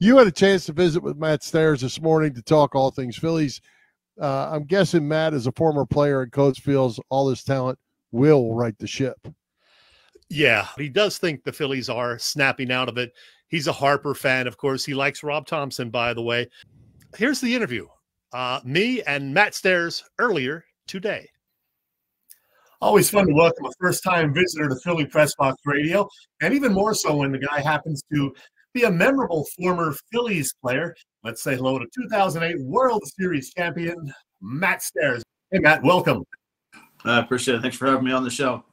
you had a chance to visit with Matt Stairs this morning to talk all things Phillies. Uh, I'm guessing Matt, as a former player and coach, feels all this talent will right the ship. Yeah, he does think the Phillies are snapping out of it. He's a Harper fan, of course. He likes Rob Thompson, by the way. Here's the interview uh, me and Matt Stairs earlier today. Always fun to welcome a first time visitor to Philly Press Box Radio, and even more so when the guy happens to be a memorable former Phillies player. Let's say hello to 2008 World Series champion, Matt Stairs. Hey, Matt, welcome. I appreciate it. Thanks for having me on the show.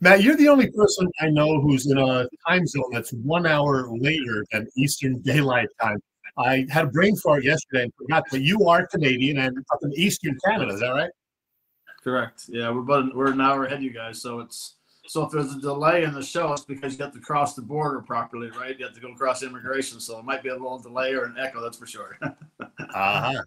Matt, you're the only person I know who's in a time zone that's one hour later than Eastern Daylight Time. I had a brain fart yesterday and forgot that you are Canadian and up in Eastern Canada. Is that right? Correct. Yeah, we're about we're an hour ahead of you guys, so it's so if there's a delay in the show, it's because you have to cross the border properly, right? You have to go across immigration, so it might be a little delay or an echo. That's for sure. uh-huh.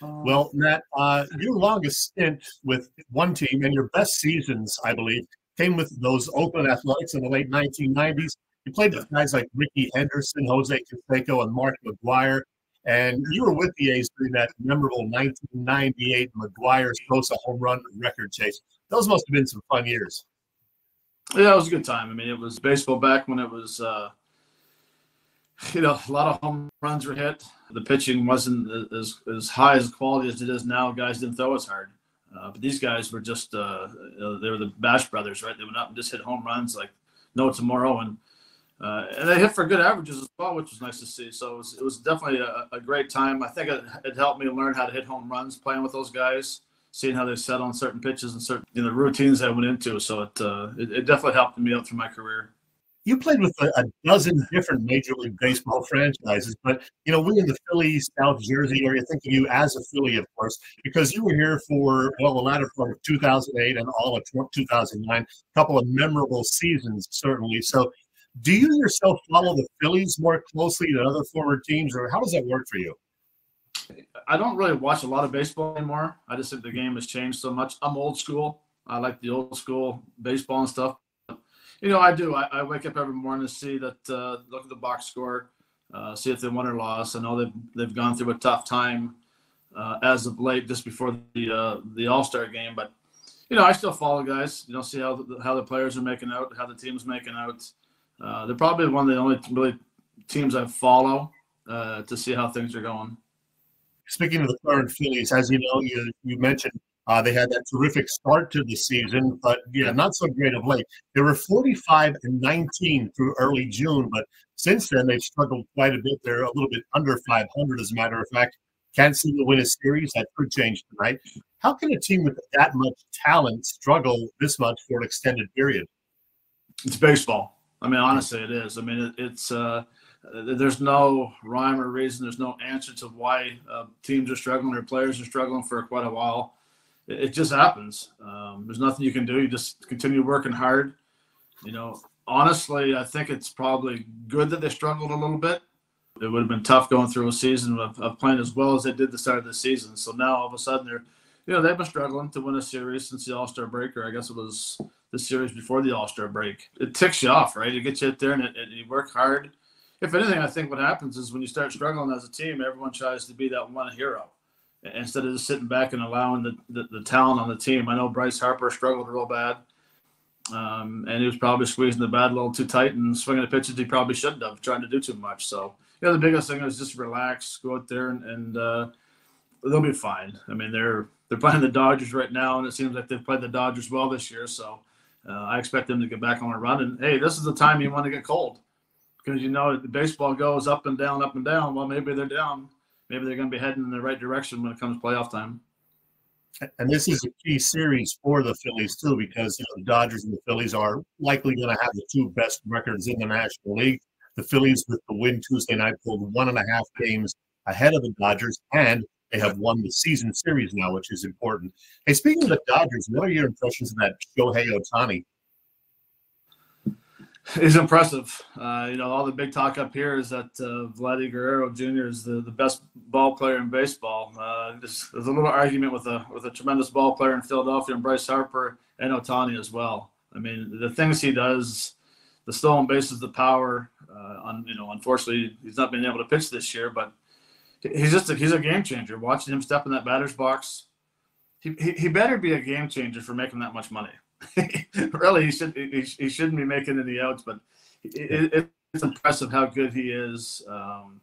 Well, Matt, uh, your longest stint with one team and your best seasons, I believe, came with those Oakland Athletics in the late 1990s. You played with guys like Rickey Henderson, Jose Canseco, and Mark McGwire. And you were with the A's during that memorable 1998 McGwire Sosa home run record chase. Those must have been some fun years. Yeah, it was a good time. I mean, it was baseball back when it was, uh, you know, a lot of home runs were hit. The pitching wasn't as, as high as quality as it is now. Guys didn't throw as hard. Uh, but these guys were just, uh, they were the Bash brothers, right? They went up and just hit home runs like no tomorrow. And uh, and they hit for good averages as well, which was nice to see. So it was, it was definitely a, a, great time. I think it, it, helped me learn how to hit home runs playing with those guys, seeing how they set on certain pitches and certain you know, routines I went into. So it, uh, it, it definitely helped me out through my career. You played with a, a, dozen different Major League Baseball franchises, but you know we in the Philly, South Jersey area think of you as a Philly, of course, because you were here for well the latter part of 2008 and all of 2009, a couple of memorable seasons certainly. So do you yourself follow the Phillies more closely than other former teams, or how does that work for you? I don't really watch a lot of baseball anymore. I just think the game has changed so much. I'm old school. I like the old school baseball and stuff. You know, I do. I, I wake up every morning to see that, uh, look at the box score, uh, see if they won or lost. I know they've, they've gone through a tough time uh, as of late, just before the uh, the All Star game. But you know, I still follow guys. You know, see how the, how the players are making out, how the team's making out. Uh, they're probably one of the only really teams I follow uh, to see how things are going. Speaking of the current Phillies, as you know, you, you mentioned uh, they had that terrific start to the season, but yeah, not so great of late. They were 45 and 19 through early June, but since then they've struggled quite a bit. They're a little bit under 500, as a matter of fact. Can't seem to win a series. That could change tonight. How can a team with that much talent struggle this much for an extended period? It's baseball. I mean, honestly, it is. I mean, it, it's uh, there's no rhyme or reason. There's no answer to why uh, teams are struggling or players are struggling for quite a while. It, it just happens. Um, there's nothing you can do. You just continue working hard. You know, honestly, I think it's probably good that they struggled a little bit. It would have been tough going through a season of, of playing as well as they did the start of the season. So now all of a sudden they're, you know, they've been struggling to win a series since the All Star break, or I guess it was the series before the All Star break. It ticks you off, right? It gets you out there and, it, you work hard. If anything, I think what happens is when you start struggling as a team, everyone tries to be that one hero instead of just sitting back and allowing the, the, the talent on the team. I know Bryce Harper struggled real bad. Um, and he was probably squeezing the bat a little too tight and swinging the pitches he probably shouldn't have, trying to do too much. So, you know, the biggest thing is just relax, go out there, and, and uh, they'll be fine. I mean, they're they're playing the Dodgers right now, and it seems like they've played the Dodgers well this year. So, uh, I expect them to get back on a run. And hey, this is the time you want to get cold because you know the baseball goes up and down, up and down. Well, maybe they're down. Maybe they're going to be heading in the right direction when it comes playoff time. And this is a key series for the Phillies too, because you know, the Dodgers and the Phillies are likely going to have the two best records in the National League. The Phillies, with the win Tuesday night, pulled one and a half games ahead of the Dodgers, and they have won the season series now, which is important. Hey, speaking of the Dodgers, what are your impressions of that Shohei Ohtani? He's impressive. Uh, you know, all the big talk up here is that uh, Vladdy Guerrero Jr. is the, the best ball player in baseball. Uh, there's, there's, a little argument with a with a tremendous ball player in Philadelphia and Bryce Harper and Ohtani as well. I mean, the things he does, the stolen bases, the power, Uh, on, you know, unfortunately, he's not been able to pitch this year, but he's just a, he's a game changer. Watching him step in that batter's box, he, he, he better be a game changer for making that much money. really, he should he, he, shouldn't be making any outs, but it, it, it's impressive how good he is. Um,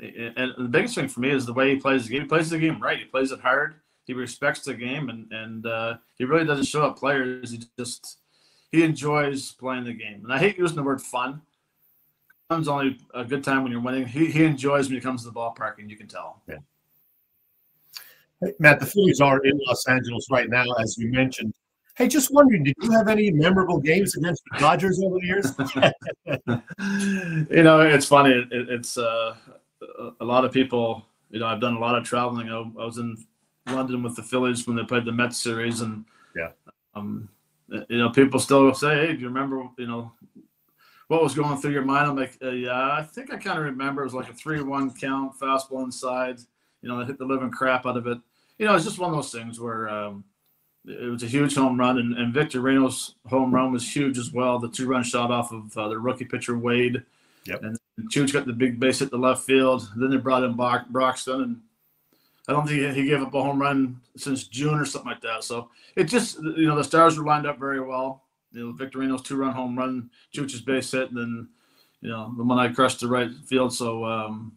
and the biggest thing for me is the way he plays the game. He plays the game right. He plays it hard. He respects the game, and and uh, he really doesn't show up players. He just he enjoys playing the game. And I hate using the word fun. Fun's only a good time when you're winning. He he enjoys when he comes to the ballpark, and you can tell. Yeah. Hey, Matt, the Phillies are in Los Angeles right now, as you mentioned. Hey, just wondering, did you have any memorable games against the Dodgers over the years? you know, it's funny. It, it's uh, a lot of people. You know, I've done a lot of traveling. I, I, was in London with the Phillies when they played the Mets series, and yeah, um, you know, people still say, "Hey, do you remember?" You know, what was going through your mind? I'm like, uh, yeah, I think I kind of remember. It was like a three-one count, fastball inside. You know, they hit the living crap out of it. You know, it's just one of those things where. Um, it was a huge home run, and, and Victorino's home run was huge as well. The two-run shot off of uh, the rookie pitcher Wade, yep. and Chooch got the big base hit the left field. Then they brought in Brock, Broxton, and I don't think he gave up a home run since June or something like that. So it just, you know, the stars were lined up very well. You know, Victorino's two-run home run, Chooch's base hit, and then, you know, the one I crushed the right field. So um,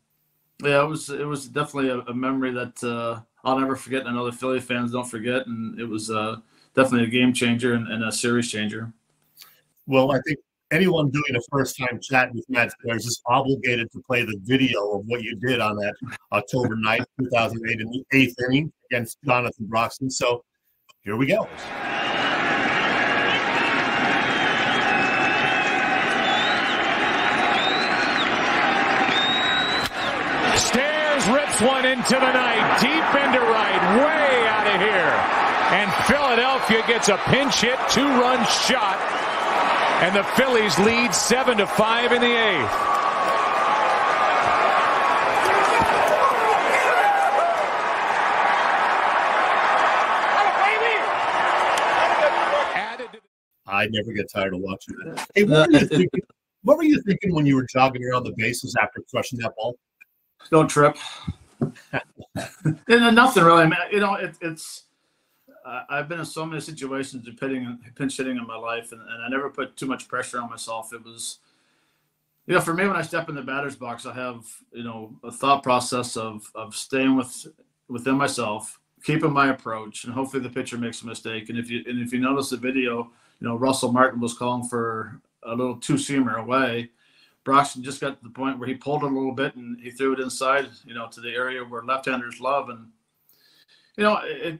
yeah, it was it was definitely a, a memory that. Uh, I'll never forget. And I know the Philly fans don't forget, and it was uh, definitely a game changer and, and, a series changer. Well, I think anyone doing a first time chat with Matt Stairs is obligated to play the video of what you did on that October 9th, 2008, in the eighth inning against Jonathan Broxton. So here we go. One into the night, deep into right, way out of here. And Philadelphia gets a pinch hit, two-run shot, and the Phillies lead seven to five in the eighth. I never get tired of watching that. Hey, what were, you uh, thinking, what were you thinking when you were jogging around the bases after crushing that ball? Don't trip. Nothing really. I you know, it, it's. Uh, I've been in so many situations depending pinch hitting in my life, and, and I never put too much pressure on myself. It was, you know, for me when I step in the batter's box, I have you know a thought process of of staying with within myself, keeping my approach, and hopefully the pitcher makes a mistake. And if you and if you notice the video, you know Russell Martin was calling for a little two seamer away Broxton just got to the point where he pulled it a little bit and he threw it inside, you know, to the area where left-handers love. And you know, it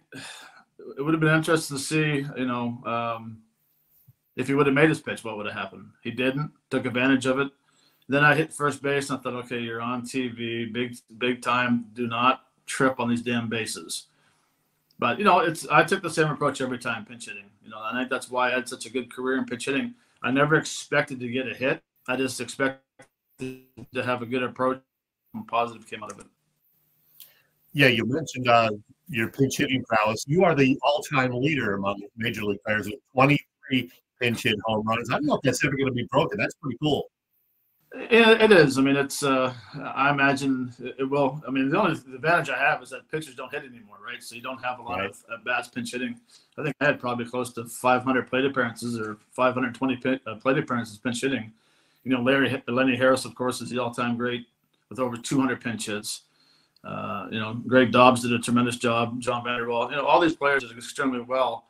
it would have been interesting to see, you know, um, if he would have made his pitch, what would have happened? He didn't. Took advantage of it. Then I hit first base and I thought, okay, you're on TV, big big time. Do not trip on these damn bases. But you know, it's I took the same approach every time pinch hitting. You know, and I think that's why I had such a good career in pitch hitting. I never expected to get a hit. I just expect to have a good approach and positive came out of it. Yeah, you mentioned uh, your pinch hitting prowess. You are the all-time leader among major league players with 23 pinch hit home runs. I don't know if that's ever going to be broken. That's pretty cool. It, it is. I mean, it's. Uh, I imagine it will. I mean, the only advantage I have is that pitchers don't hit anymore, right? So you don't have a lot right. of at bats pinch hitting. I think I had probably close to 500 plate appearances or 520 pit, uh, plate appearances pinch hitting you know, Larry Lenny Harris, of course, is the all-time great with over 200 pinch hits. Uh, you know, Greg Dobbs did a tremendous job. John Vander Wal, you know, all these players did extremely well.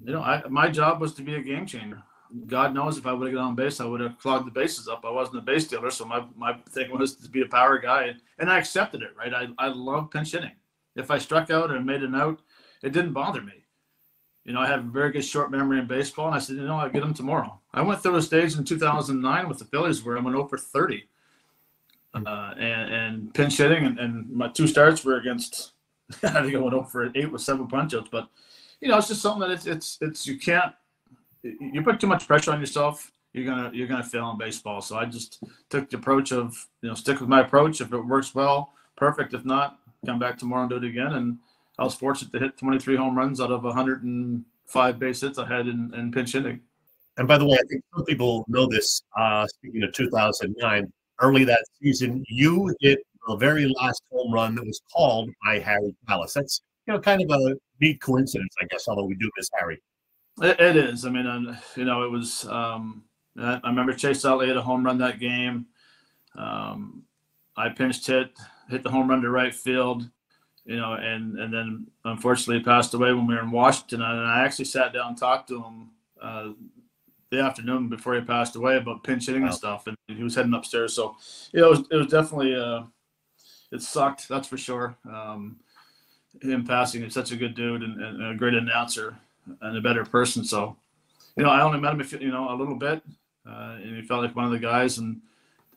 You know, I, my job was to be a game changer. God knows if I would have got on base, I would have clogged the bases up. I wasn't a base dealer, so my, my thing was to be a power guy, and I accepted it. Right, I I love pinch hitting. If I struck out and made an out, it didn't bother me you know, I have a very good short memory in baseball. And I said, you know, I'll get them tomorrow. I went through a stage in 2009 with the Phillies where I went over 30 uh, and, and pinch hitting. And, and, my two starts were against, I think I went over eight with seven punch outs. But, you know, it's just something that it's, it's, it's, you can't, you put too much pressure on yourself, you're going to, you're to fail in baseball. So I just took the approach of, you know, stick with my approach. If it works well, perfect. If not, come back tomorrow and do it again. And, I was fortunate to hit 23 home runs out of 105 base hits I had in, in pinch hitting. And by the way, I think some people know this. Uh, speaking of 2009, early that season, you hit the very last home run that was called by Harry Kalas. That's you know kind of a neat coincidence, I guess. Although we do miss Harry. it, it is. I mean, you know, it was. Um, I remember Chase Utley hit a home run that game. Um, I pinched hit, hit the home run to right field, you know, and and then unfortunately passed away when we were in Washington. And I actually sat down and talked to him uh, the afternoon before he passed away about pinch hitting wow. and stuff, and he was heading upstairs. So, you know, it was, it was definitely uh, it sucked. That's for sure. Um, him passing, he's such a good dude and, and, a great announcer and a better person. So, you know, I only met him, a few, you know, a little bit, uh, and he felt like one of the guys. And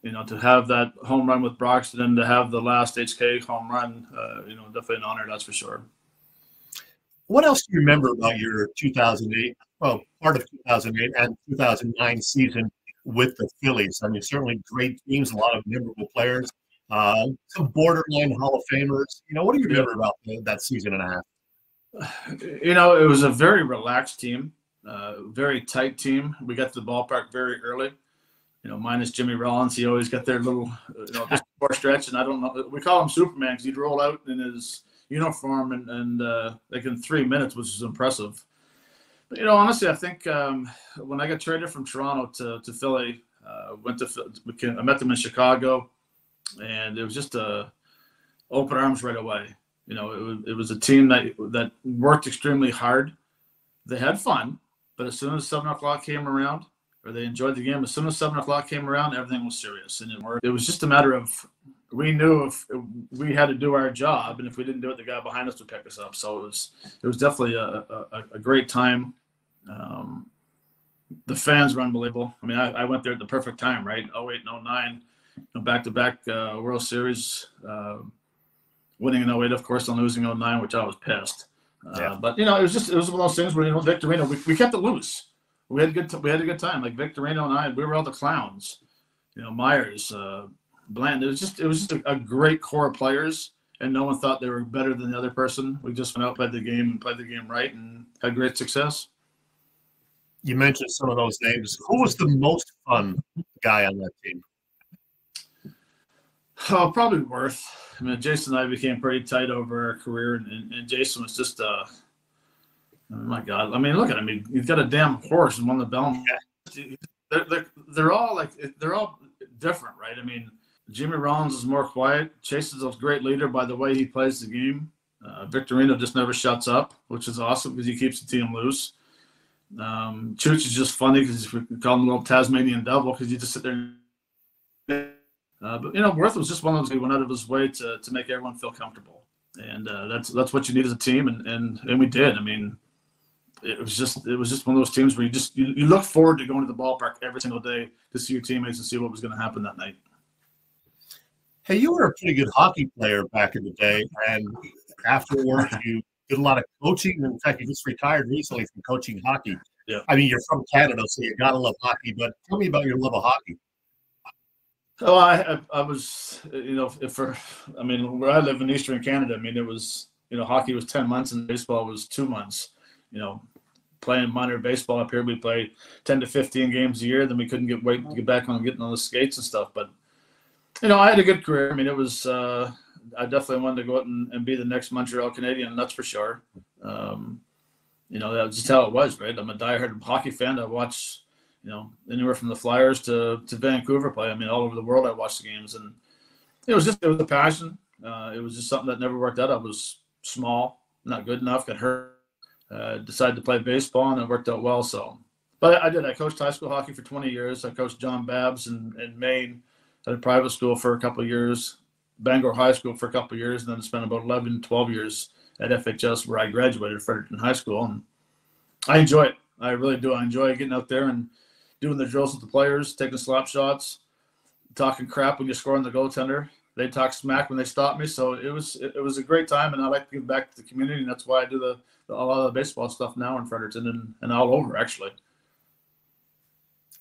you know, to have that home run with Broxton and to have the last HK home run, uh, you know, definitely an honor. That's for sure. What else do you remember about your 2008, well, part of 2008 and 2009 season with the Phillies? I mean, certainly great teams, a lot of memorable players, uh, some borderline Hall of Famers. You know, what do you remember about that season and a half? You know, it was a very relaxed team, uh, very tight team. We got to the ballpark very early. You know, minus Jimmy Rollins, he always got their little, you know, just before stretch, and I don't know. We call him Superman because he'd roll out in his uniform and, and uh, like in three minutes, which is impressive. But you know, honestly, I think um, when I got traded from Toronto to, to Philly, uh, went to I met them in Chicago, and it was just a open arms right away. You know, it was, it was a team that that worked extremely hard. They had fun, but as soon as seven o'clock came around, or they enjoyed the game, as soon as seven o'clock came around, everything was serious, and it, it was just a matter of we knew if we had to do our job, and if we didn't do it, the guy behind us would pick us up. So it was it was definitely a, a, a great time. Um, the fans were unbelievable. I mean, I, I, went there at the perfect time, right? 08 and 09, back to back World Series, uh, winning in 08, of course, and losing 09, which I was pissed. Uh, yeah. But you know, it was just it was one of those things where you know Victorino, we, we kept it loose. We had a good t- we had a good time. Like Victorino and I, we were all the clowns. You know, Myers, uh, Bland. It was just it was just a, a, great core of players, and no one thought they were better than the other person. We just went out, played the game, and played the game right, and had great success. You mentioned some of those names. Who was the most fun guy on that team? Oh, probably Werth. I mean, Jayson and I became pretty tight over our career, and, and, and Jayson was just uh, oh my God. I mean, look at him. I mean, He, has got a damn horse and won the Belmont. They're, they're, they're all like they're all different, right? I mean, Jimmy Rollins is more quiet. Chase is a great leader by the way he plays the game. Uh, Victorino just never shuts up, which is awesome because he keeps the team loose. Um, Chooch is just funny because we call him a little Tasmanian devil because you just sit there. Uh, but you know, Werth was just one of those who went out of his way to, to make everyone feel comfortable, and uh, that's that's what you need as a team, and and and we did. I mean, it was just it was just one of those teams where you just you, you look forward to going to the ballpark every single day to see your teammates and see what was going to happen that night. Hey, you were a pretty good hockey player back in the day, and afterwards you did a lot of coaching. In fact, you just retired recently from coaching hockey. Yeah. I mean, you're from Canada, so you gotta love hockey. But tell me about your love of hockey. Oh, I, I, was, you know, for, I mean, where I live in Eastern Canada, I mean, it was, you know, hockey was 10 months and baseball was two months. You know, playing minor baseball up here, we played 10 to 15 games a year. Then we couldn't get wait to get back on getting on the skates and stuff. But you know, I had a good career. I mean, it was uh, I definitely wanted to go out and, and, be the next Montreal Canadien. That's for sure. Um, you know, that's just how it was, right? I'm a diehard hockey fan. I watch, you know, anywhere from the Flyers to to Vancouver play. I mean, all over the world, I watched the games, and it was just it was a passion. Uh, it was just something that never worked out. I was small, not good enough, got hurt. Uh, decided to play baseball, and it worked out well. So, but I did. I coached high school hockey for 20 years. I coached John Bapst in, in Maine at a private school for a couple years, Bangor High School for a couple years, and then spent about 11, 12 years at FHS where I graduated Fredericton High School. And I enjoy it. I really do. I enjoy getting out there and doing the drills with the players, taking slap shots, talking crap when you score on the goaltender. They talk smack when they stop me. So it was it, was a great time, and I like to give back to the community, and that's why I do the, the a lot of the baseball stuff now in Fredericton and, and all over actually.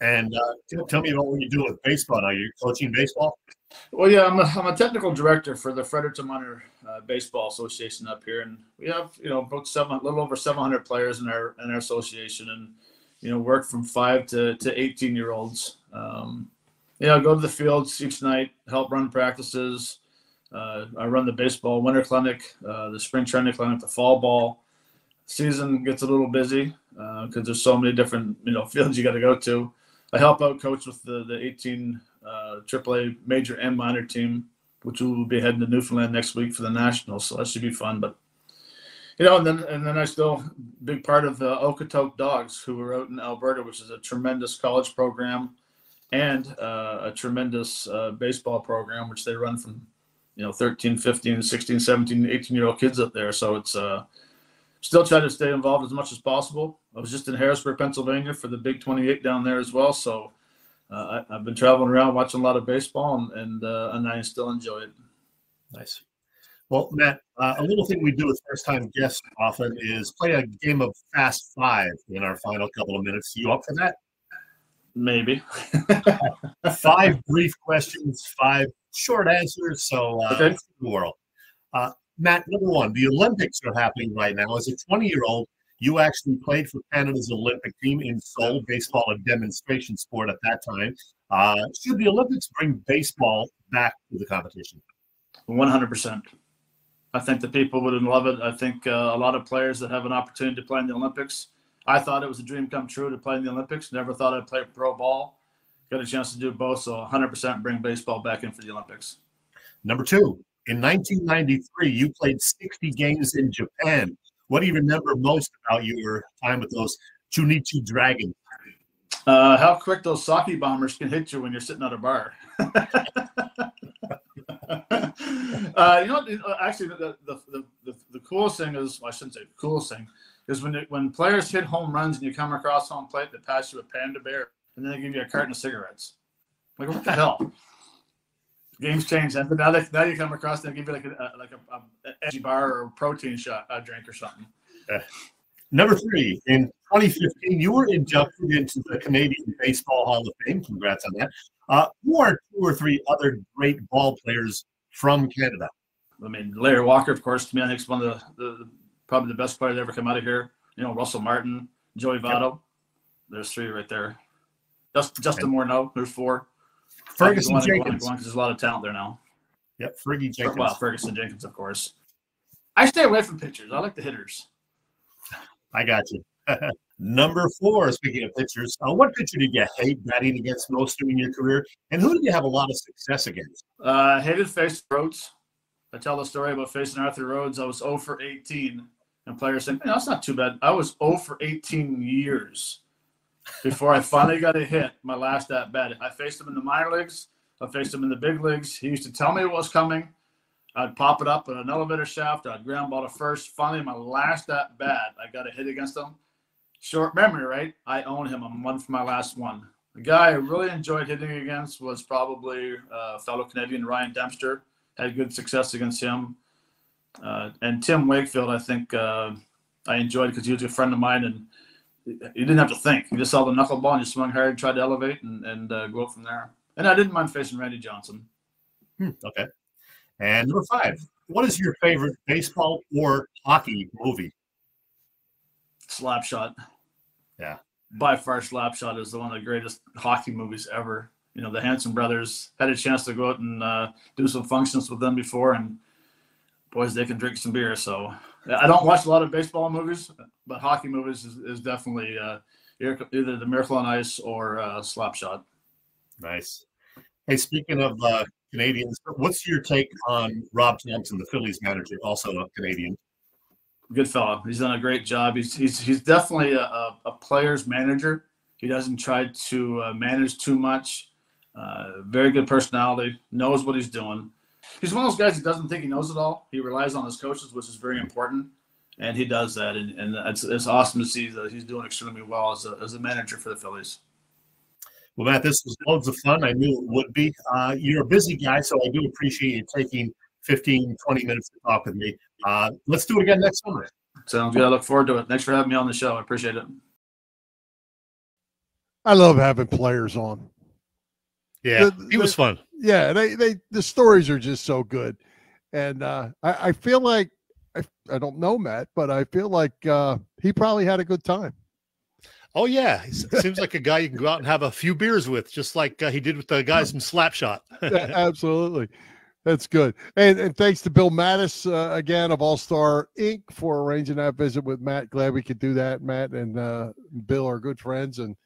And uh, tell me about what you do with baseball. Are You're coaching baseball? Well, yeah, I'm a, I'm a technical director for the Fredericton Minor uh, Baseball Association up here, and we have you know about seven, a little over 700 players in our in our association, and you know, work from five to, to 18 year olds. Um, you know, go to the fields each night, help run practices. Uh, I run the baseball winter clinic, uh, the spring training clinic, the fall ball. Season gets a little busy because uh, there's so many different you know fields you got to go to. I help out coach with the the 18 uh, AAA major and minor team, which will be heading to Newfoundland next week for the nationals. So that should be fun. But you know, and then and then I still big part of the Okotoks Dogs, who are out in Alberta, which is a tremendous college program and uh, a tremendous uh, baseball program, which they run from you know 13, 15, 16, 17, 18 year old kids up there. So it's uh, still trying to stay involved as much as possible. I was just in Harrisburg, Pennsylvania for the Big 28 down there as well. So uh, I, have been traveling around watching a lot of baseball, and and, uh, and I still enjoy it. Nice. Well, Matt, uh, a little thing we do with first time guests often is play a game of Fast Five in our final couple of minutes. You up for that? Maybe. five brief questions, five short answers. So, uh, okay. the world. Uh, Matt, number one, the Olympics are happening right now. As a 20 year old, you actually played for Canada's Olympic team in Seoul, baseball, a demonstration sport at that time. Uh, should the Olympics bring baseball back to the competition? 100%. I think the people would love it. I think uh, a lot of players that have an opportunity to play in the Olympics I thought it was a dream come true to play in the Olympics. Never thought I'd play pro ball. Got a chance to do both. So 100% bring baseball back in for the Olympics. Number two, in 1993, you played 60 games in Japan. What do you remember most about your time with those Chunichi Dragons? Uh, how quick those sake bombers can hit you when you're sitting at a bar. uh, you know, actually, the, the, the, the, the coolest thing is, well, I shouldn't say the coolest thing, is when it, when players hit home runs and you come across home plate, they pass you a panda bear and then they give you a carton of cigarettes. Like what the hell? Games change, and now they, now you come across they give you like a, a like a, a, edgy bar or a protein shot, a drink or something. Uh, number three, in 2015, you were inducted into the Canadian Baseball Hall of Fame. Congrats on that. Uh, who are two or three other great ball players from Canada? I mean, Larry Walker, of course, to me, I think is one of the, the probably the best player to ever come out of here. You know, Russell Martin, Joey Votto. Yep. There's three right there. Just Justin Morneau, there's four. Ferguson Jenkins. There's a lot of talent there now. Yep, Fergie Jenkins. Well, Ferguson Jenkins, of course. I stay away from pitchers. I like the hitters. I got you. Number four, speaking of pitchers, uh, what pitcher did you hate batting against most during your career? And who did you have a lot of success against? Uh, hated face Rhodes. I tell the story about facing Arthur Rhodes. I was 0 for 18 and players saying, that's not too bad. I was 0 for 18 years before I finally got a hit my last at bat. I faced him in the minor leagues. I faced him in the big leagues. He used to tell me what was coming. I'd pop it up in an elevator shaft. I'd ground ball to first. Finally, my last at bat, I got a hit against him. Short memory, right? I own him. I'm one for my last one. The guy I really enjoyed hitting against was probably uh, fellow Canadian Ryan Dempster. Had good success against him. Uh, and Tim Wakefield, I think uh, I enjoyed because he was a friend of mine, and you didn't have to think. You just saw the knuckleball and you swung hard, tried to elevate, and, and uh, go up from there. And I didn't mind facing Randy Johnson. Hmm, okay. And number five, what is your favorite baseball or hockey movie? Slapshot. Yeah. By far, Slapshot is the one of the greatest hockey movies ever. You know, the Hanson brothers had a chance to go out and uh, do some functions with them before, and boys, they can drink some beer. So I don't watch a lot of baseball movies, but hockey movies is, is definitely uh, either the Miracle on Ice or uh, Slapshot. Nice. Hey, speaking of uh, Canadians, what's your take on Rob Thompson, the Phillies manager, also a Canadian? Good fellow. He's done a great job. He's he's, he's definitely a, a, a player's manager. He doesn't try to uh, manage too much. Uh, very good personality. Knows what he's doing he's one of those guys who doesn't think he knows it all. He relies on his coaches, which is very important, and he does that. And, and it's, it's awesome to see that he's doing extremely well as a, as a manager for the Phillies. Well, Matt, this was loads of fun. I knew it would be. Uh, you're a busy guy, so I do appreciate you taking 15, 20 minutes to talk with me. Uh, let's do it again next summer. Sounds good. I look forward to it. Thanks for having me on the show. I appreciate it. I love having players on. Yeah, the, he was fun. Yeah, they they the stories are just so good, and uh, I, I feel like I, I don't know Matt, but I feel like uh, he probably had a good time. Oh yeah, he seems like a guy you can go out and have a few beers with, just like uh, he did with the guys from Slapshot. Absolutely, that's good. And and thanks to Bill Mattis uh, again of All Star Inc. for arranging that visit with Matt. Glad we could do that. Matt and uh, Bill are good friends, and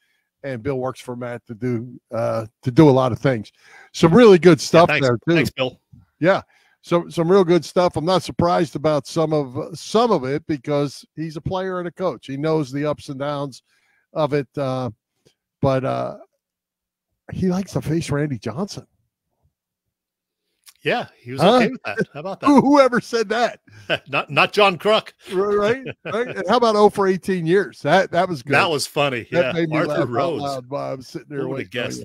and Bill works for Matt to do uh, to do a lot of things. Some really good stuff yeah, thanks, there too. Thanks, Bill. Yeah, some some real good stuff. I'm not surprised about some of some of it because he's a player and a coach. He knows the ups and downs of it. Uh, but uh, he likes to face Randy Johnson. Yeah, he was okay with that. How about that? Whoever said that? not not John Kruk. right, right. And how about 0 for 18 years? That that was good. That was funny. That yeah, made me Arthur laugh out Rose. loud while I was sitting there. Who would waiting have guessed?